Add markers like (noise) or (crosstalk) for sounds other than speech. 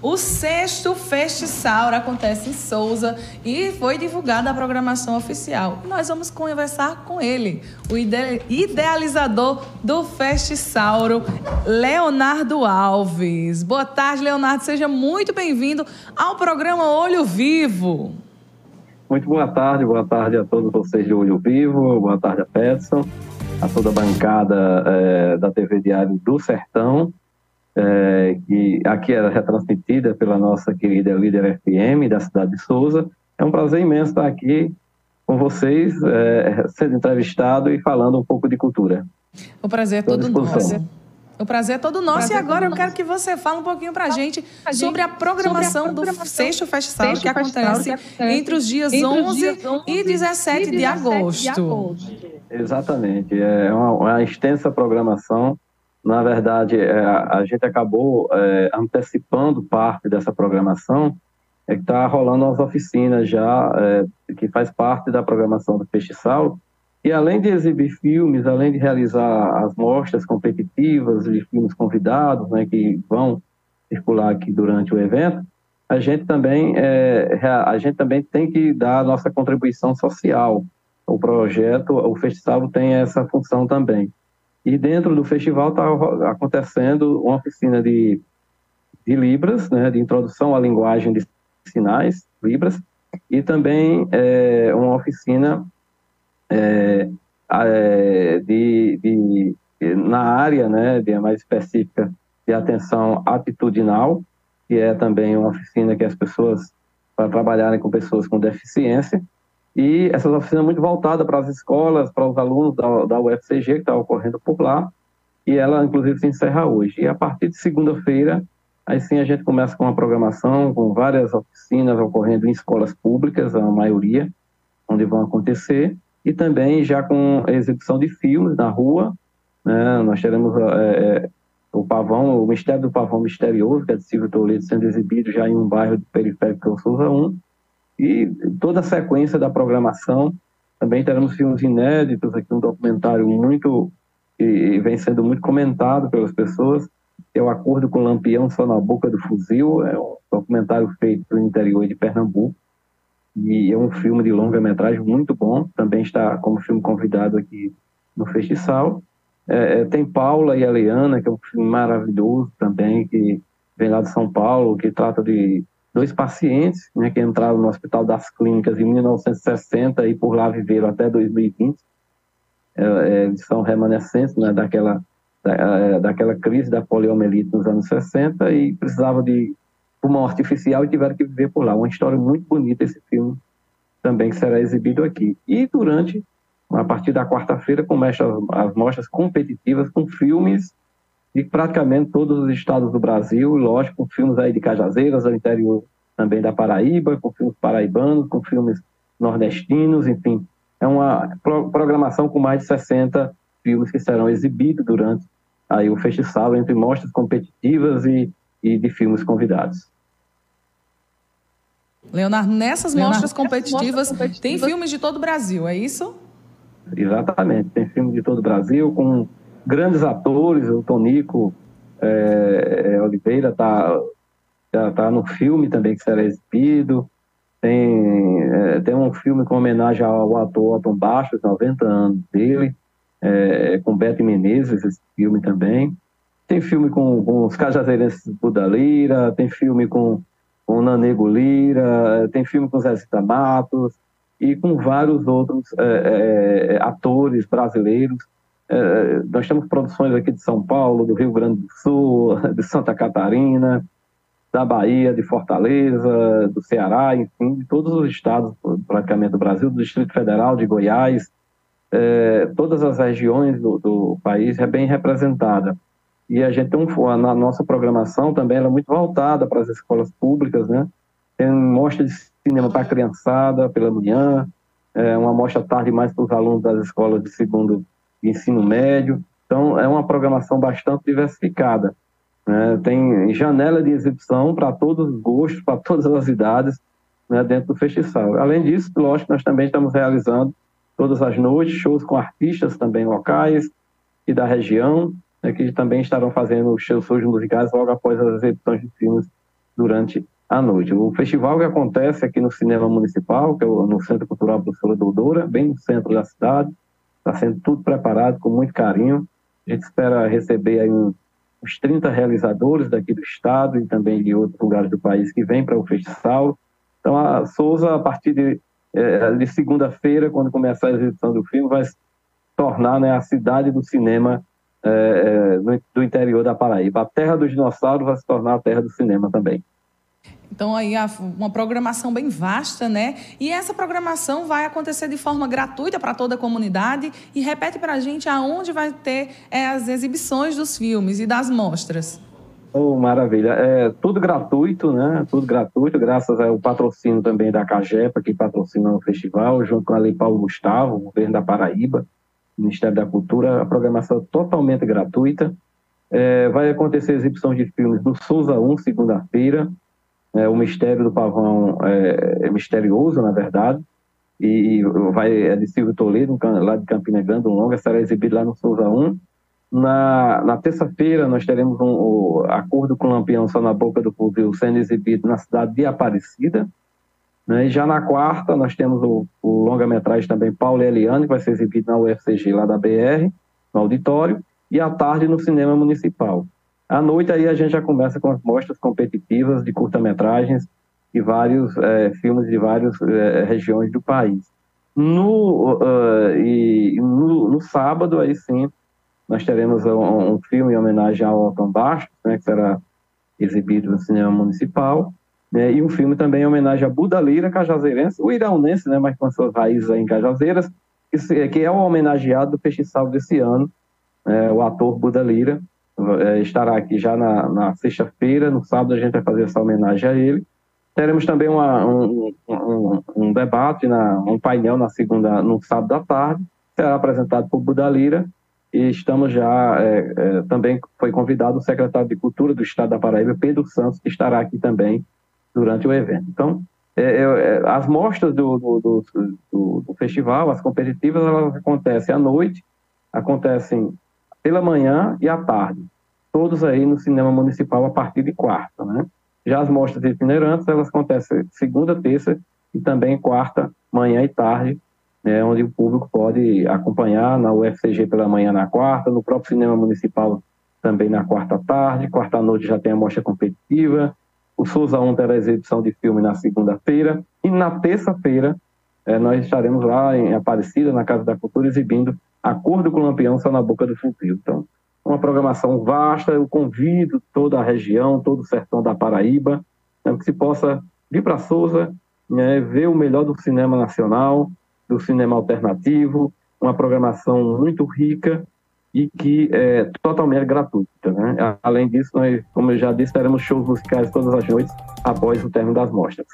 O sexto Festival acontece em Souza e foi divulgada a programação oficial. Nós vamos conversar com ele, o ide idealizador do Festisauro, Leonardo Alves. Boa tarde, Leonardo. Seja muito bem-vindo ao programa Olho Vivo. Muito boa tarde, boa tarde a todos vocês de Olho Vivo, boa tarde a Petson, a toda a bancada é, da TV Diário do Sertão é, que aqui era retransmitida pela nossa querida líder FM da cidade de Souza. É um prazer imenso estar aqui com vocês, é, sendo entrevistado e falando um pouco de cultura. O prazer é todo nosso. O prazer é todo nosso. E é agora eu quero que você fale um pouquinho para a gente sobre a programação, sobre a programação do Sexto Festival, que, acontece entre os dias, entre 11, 11 e 17, e 17 de, agosto. de agosto. Exatamente. É uma, uma extensa programação na verdade, é, a gente acabou é, antecipando parte dessa programação, é que está rolando as oficinas já, é, que faz parte da programação do Peixesal, e além de exibir filmes, além de realizar as mostras competitivas de filmes convidados, né, que vão circular aqui durante o evento, a gente também é, a gente também tem que dar a nossa contribuição social. O projeto, o festival tem essa função também. E dentro do festival está acontecendo uma oficina de, de Libras, né, de introdução à linguagem de sinais, Libras, e também é, uma oficina é, é, de, de, na área né, de, mais específica de atenção atitudinal, que é também uma oficina que as pessoas, para trabalharem com pessoas com deficiência, e essas oficinas muito voltadas para as escolas, para os alunos da, da UFCG, que está ocorrendo por lá, e ela, inclusive, se encerra hoje. E a partir de segunda-feira, aí sim a gente começa com uma programação, com várias oficinas ocorrendo em escolas públicas, a maioria, onde vão acontecer, e também já com exibição de filmes na rua, né? nós teremos é, é, o pavão, o Mistério do Pavão Misterioso, que é de Silvio Toledo, sendo exibido já em um bairro periférico que é o Souza 1, e toda a sequência da programação. Também teremos filmes inéditos aqui, um documentário muito que vem sendo muito comentado pelas pessoas, é o Acordo com o Lampião Só na Boca do Fuzil, é um documentário feito no interior de Pernambuco, e é um filme de longa-metragem muito bom, também está como filme convidado aqui no Festival. É, é, tem Paula e Eliana, que é um filme maravilhoso também, que vem lá de São Paulo, que trata de dois pacientes né, que entraram no Hospital das Clínicas em 1960 e por lá viveram até 2020. É, é, eles são remanescentes né, daquela, da, é, daquela crise da poliomielite nos anos 60 e precisavam de pulmão artificial e tiveram que viver por lá. Uma história muito bonita esse filme também que será exibido aqui. E durante, a partir da quarta-feira, começam as, as mostras competitivas com filmes de praticamente todos os estados do Brasil, lógico, com filmes aí de Cajazeiras, do interior também da Paraíba, com filmes paraibanos, com filmes nordestinos, enfim. É uma programação com mais de 60 filmes que serão exibidos durante aí o festival, entre mostras competitivas e, e de filmes convidados. Leonardo, nessas Leonardo, mostras, competitivas, tem filmes de todo o Brasil, é isso? Exatamente, tem filmes de todo o Brasil, com grandes atores, o Tonico é, é Oliveira está tá, no filme também que será exibido. Tem, é, tem um filme com homenagem ao ator Otton Bastos, 90 anos dele, é, com Beto Menezes, esse filme também. Tem filme com, com os Cajazeirenses Buda Lira, tem filme com, com Nanego Lira, tem filme com Zé Cita Matos e com vários outros é, é atores brasileiros é, nós temos produções aqui de São Paulo, do Rio Grande do Sul, (laughs) de Santa Catarina, da Bahia, de Fortaleza, do Ceará, enfim, de todos os estados praticamente do Brasil, do Distrito Federal, de Goiás, é, todas as regiões do, do, país é bem representada. E a gente tem um, a nossa programação também é muito voltada para as escolas públicas, né? Tem mostra de cinema para a criançada pela manhã, é, uma mostra tarde mais para os alunos das escolas de segundo ensino médio. Então, é uma programação bastante diversificada. Né? Tem janela de exibição para todos os gostos, para todas as idades, né, dentro do festival. Além disso, lógico, nós também estamos realizando todas as noites shows com artistas também locais e da região, né, que também estarão fazendo os shows musicais logo após as exibições de filmes durante a noite. O festival que acontece aqui no Cinema Municipal, que é no Centro Cultural Professora Doudora, bem no centro da cidade, está sendo tudo preparado com muito carinho. A gente espera receber aí uns 30 realizadores daqui do estado e também de outros lugares do país que vêm para o festival. Então, a Souza, a partir de, é, de segunda-feira, quando começar a exibição do filme, vai se tornar né, a cidade do cinema é, do interior da Paraíba. A terra dos dinossauros vai se tornar a terra do cinema também. Então, aí, uma programação bem vasta, né? E essa programação vai acontecer de forma gratuita para toda a comunidade. E repete para a gente aonde vai ter é, as exibições dos filmes e das mostras. Oh, maravilha. É tudo gratuito, né? Tudo gratuito, graças ao patrocínio também da CAGEPA, que patrocina o festival, junto com a Lei Paulo Gustavo, governo da Paraíba, Ministério da Cultura. A programação é totalmente gratuita. É, vai acontecer exibição de filmes do Souza 1, segunda-feira, é, o mistério do pavão é, é, misterioso, na verdade, e vai é de Silvio Toledo, lá de Campina Grande, um longa, será exibido lá no Souza 1. Na, na terça-feira, nós teremos um, um, Acordo com o Lampião Só na Boca do Fuzil sendo exibido na cidade de Aparecida. Né? E já na quarta, nós temos o, o longa-metragem também Paulo e Eliane, que vai ser exibido na UFCG lá da BR, no auditório, e à tarde no Cinema Municipal. À noite aí a gente já começa com as mostras competitivas de curta-metragens de vários é, filmes de várias é, regiões do país. No, uh, e no, no, sábado, aí sim, nós teremos um, um filme em homenagem ao Alton Bastos, né, que será exibido no cinema municipal, né, e um filme também em homenagem a Buda Lira, cajazeirense, o iraunense, né, mas com suas raízes em Cajazeiras, que, que é o homenageado do Salvo desse ano, é, o ator Buda Lira, é, estará aqui já na, na sexta-feira, no sábado a gente vai fazer essa homenagem a ele. Teremos também uma, um, um, um, debate, na, um painel na segunda, no sábado à tarde, será apresentado por Budalira e estamos já, é, é, também foi convidado o secretário de Cultura do Estado da Paraíba, Pedro Santos, que estará aqui também durante o evento. Então, é, as mostras do, do, do, do, festival, as competitivas, elas acontecem à noite, acontecem pela manhã e à tarde, todos aí no cinema municipal a partir de quarta, né? Já as mostras itinerantes, elas acontecem segunda, terça e também quarta, manhã e tarde, né, onde o público pode acompanhar na UFCG pela manhã na quarta, no próprio cinema municipal também na quarta tarde, quarta noite já tem a mostra competitiva, o Souza 1 terá exibição de filme na segunda-feira, e na terça-feira eh, nós estaremos lá em Aparecida, na Casa da Cultura, exibindo Acordo com o Lampião só na boca do funil. Então, uma programação vasta, eu convido toda a região, todo o sertão da Paraíba, né, que se possa vir para Souza, né, ver o melhor do cinema nacional, do cinema alternativo, uma programação muito rica e que é totalmente gratuita. Né? Além disso, nós, como eu já disse, teremos shows musicais todas as noites após o término das mostras.